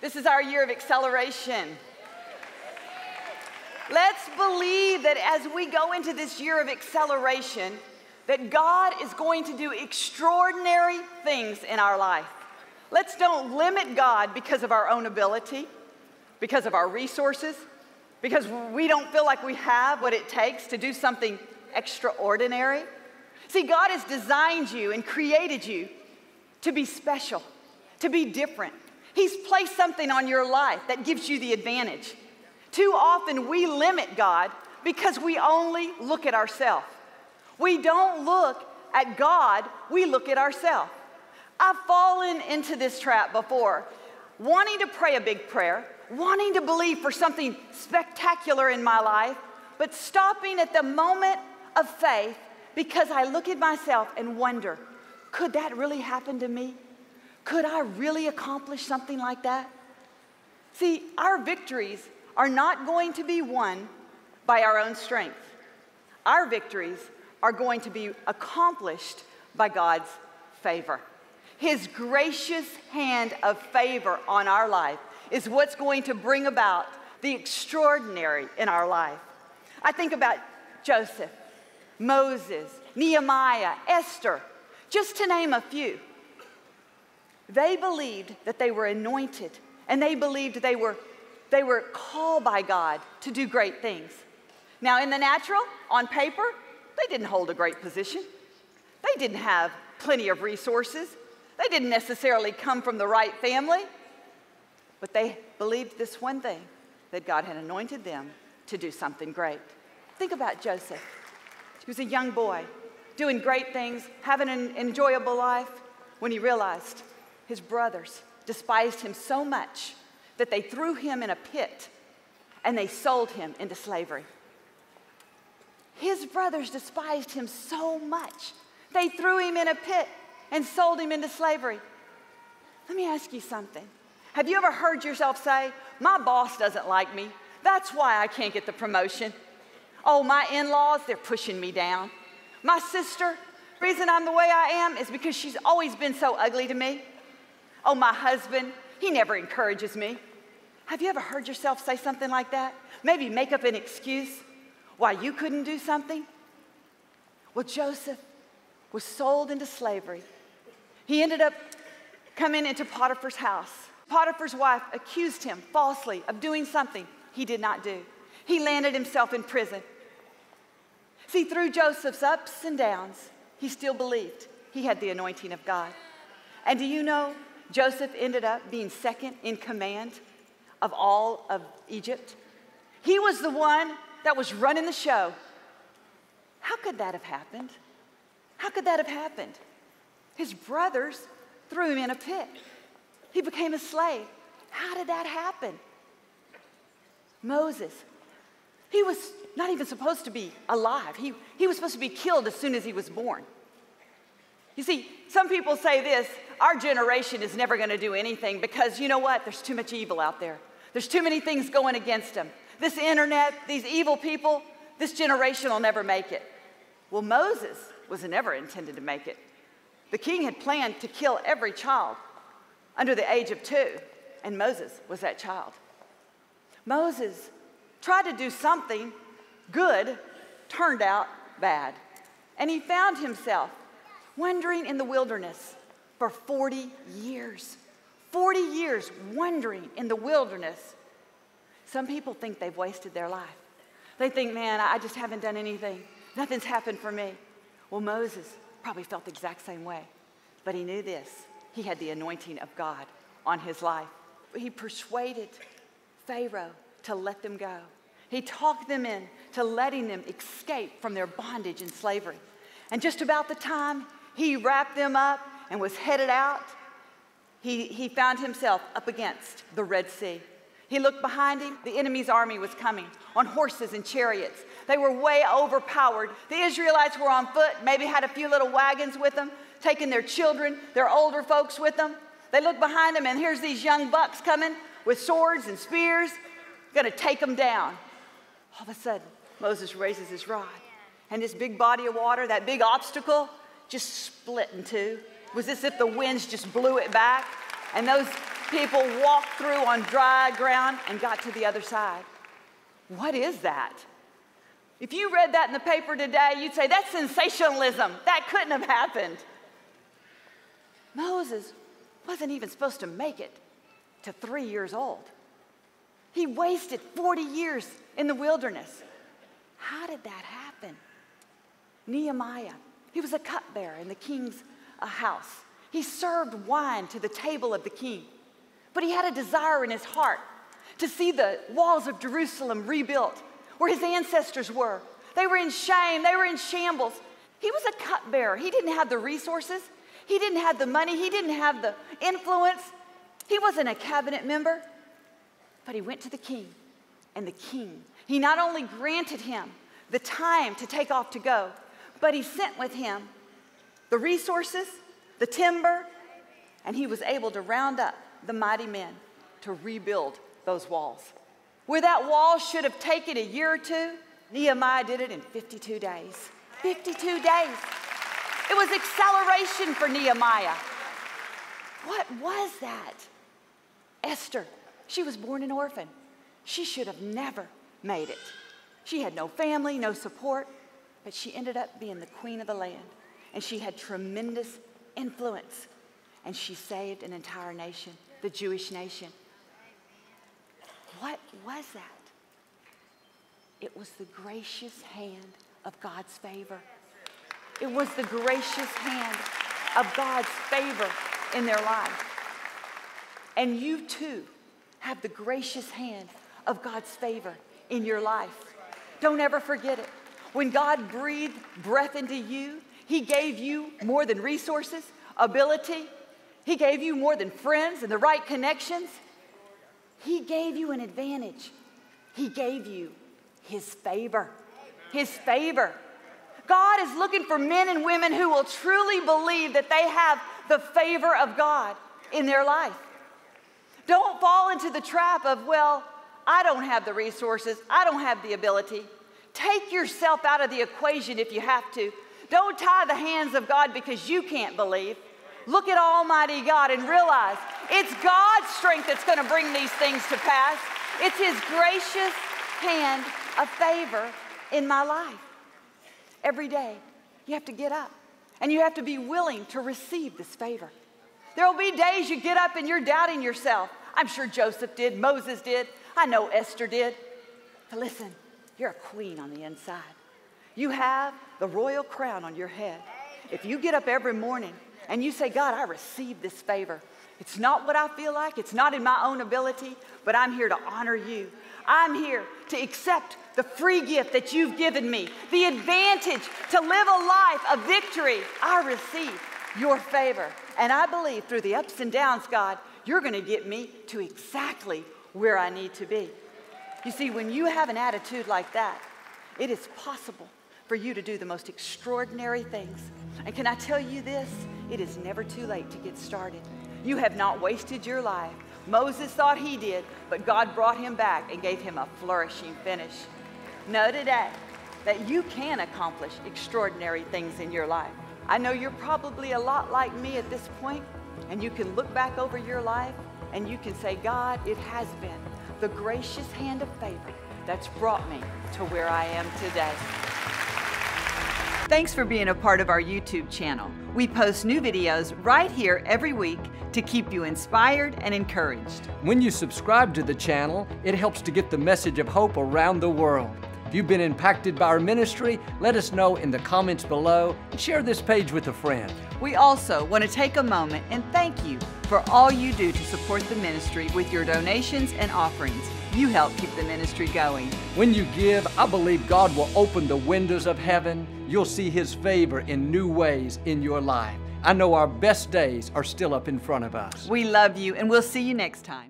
This is our year of acceleration. Let's believe that as we go into this year of acceleration, that God is going to do extraordinary things in our life. Let's don't limit God because of our own ability, because of our resources, because we don't feel like we have what it takes to do something extraordinary. See, God has designed you and created you to be special, to be different. He's placed something on your life that gives you the advantage. Too often we limit God because we only look at ourselves. We don't look at God, we look at ourselves. I've fallen into this trap before, wanting to pray a big prayer, wanting to believe for something spectacular in my life, but stopping at the moment of faith because I look at myself and wonder could that really happen to me? Could I really accomplish something like that? See, our victories are not going to be won by our own strength. Our victories are going to be accomplished by God's favor. His gracious hand of favor on our life is what's going to bring about the extraordinary in our life. I think about Joseph, Moses, Nehemiah, Esther, just to name a few. They believed that they were anointed and they believed they were, they were called by God to do great things. Now, in the natural, on paper, they didn't hold a great position. They didn't have plenty of resources. They didn't necessarily come from the right family. But they believed this one thing that God had anointed them to do something great. Think about Joseph. He was a young boy doing great things, having an enjoyable life, when he realized his brothers despised him so much that they threw him in a pit and they sold him into slavery. His brothers despised him so much, they threw him in a pit and sold him into slavery. Let me ask you something. Have you ever heard yourself say, My boss doesn't like me. That's why I can't get the promotion. Oh, my in laws, they're pushing me down. My sister, the reason I'm the way I am is because she's always been so ugly to me. Oh, my husband, he never encourages me. Have you ever heard yourself say something like that? Maybe make up an excuse why you couldn't do something? Well, Joseph was sold into slavery. He ended up coming into Potiphar's house. Potiphar's wife accused him falsely of doing something he did not do. He landed himself in prison. See, through Joseph's ups and downs, he still believed he had the anointing of God. And do you know, Joseph ended up being second in command of all of Egypt? He was the one that was running the show. How could that have happened? How could that have happened? His brothers threw him in a pit. He became a slave. How did that happen? Moses, he was not even supposed to be alive. He, he was supposed to be killed as soon as he was born. You see, some people say this our generation is never going to do anything because you know what? There's too much evil out there. There's too many things going against them. This internet, these evil people, this generation will never make it. Well, Moses was never intended to make it. The king had planned to kill every child under the age of two, and Moses was that child. Moses tried to do something good, turned out bad. And he found himself wandering in the wilderness for 40 years. 40 years wandering in the wilderness. Some people think they've wasted their life. They think, man, I just haven't done anything. Nothing's happened for me. Well, Moses probably felt the exact same way. But he knew this he had the anointing of God on his life. He persuaded Pharaoh to let them go. He talked them in to letting them escape from their bondage and slavery. And just about the time he wrapped them up and was headed out, he, he found himself up against the Red Sea. He looked behind him. The enemy's army was coming on horses and chariots. They were way overpowered. The Israelites were on foot, maybe had a few little wagons with them, taking their children, their older folks with them. They looked behind them, and here's these young bucks coming with swords and spears, gonna take them down. All of a sudden, Moses raises his rod, and this big body of water, that big obstacle, just split in two. Was as if the winds just blew it back. And those people walked through on dry ground and got to the other side. What is that? If you read that in the paper today, you'd say, that's sensationalism. That couldn't have happened. Moses wasn't even supposed to make it to three years old. He wasted 40 years in the wilderness. How did that happen? Nehemiah, he was a cupbearer in the king's uh, house. He served wine to the table of the king. But he had a desire in his heart to see the walls of Jerusalem rebuilt where his ancestors were. They were in shame, they were in shambles. He was a cupbearer. He didn't have the resources, he didn't have the money, he didn't have the influence. He wasn't a cabinet member, but he went to the king. And the king, he not only granted him the time to take off to go, but he sent with him the resources, the timber, and he was able to round up the mighty men to rebuild those walls. Where that wall should have taken a year or two, Nehemiah did it in 52 days. 52 days. It was acceleration for Nehemiah. What was that? Esther, she was born an orphan. She should have never made it. She had no family, no support, but she ended up being the queen of the land. And she had tremendous influence. And she saved an entire nation, the Jewish nation. What was that? It was the gracious hand of God's favor. It was the gracious hand of God's favor in their life. And you too have the gracious hand of God's favor in your life. Don't ever forget it. When God breathed breath into you, He gave you more than resources, ability. He gave you more than friends and the right connections. He gave you an advantage. He gave you His favor. His favor. God is looking for men and women who will truly believe that they have the favor of God in their life. Don't fall into the trap of, well, I don't have the resources, I don't have the ability. Take yourself out of the equation if you have to. Don't tie the hands of God because you can't believe. Look at Almighty God and realize it's God's strength that's going to bring these things to pass. It's His gracious hand of favor in my life. Every day, you have to get up and you have to be willing to receive this favor. There will be days you get up and you're doubting yourself. I'm sure Joseph did, Moses did, I know Esther did. But listen, you're a queen on the inside. You have the royal crown on your head. If you get up every morning and you say, God, I receive this favor. It's not what I feel like, it's not in my own ability, but I'm here to honor you. I'm here to accept the free gift that you've given me, the advantage to live a life of victory. I receive your favor. And I believe through the ups and downs, God, you're going to get me to exactly where I need to be. You see, when you have an attitude like that, it is possible for you to do the most extraordinary things. And can I tell you this? It is never too late to get started. You have not wasted your life. Moses thought he did, but God brought him back and gave him a flourishing finish. Know today that you can accomplish extraordinary things in your life. I know you're probably a lot like me at this point, and you can look back over your life and you can say, God, it has been the gracious hand of favor that's brought me to where I am today. Thanks for being a part of our YouTube channel. We post new videos right here every week to keep you inspired and encouraged. When you subscribe to the channel, it helps to get the message of hope around the world. If you've been impacted by our ministry, let us know in the comments below and share this page with a friend. We also want to take a moment and thank you for all you do to support the ministry with your donations and offerings. You help keep the ministry going. When you give, I believe God will open the windows of heaven. You'll see His favor in new ways in your life. I know our best days are still up in front of us. We love you, and we'll see you next time.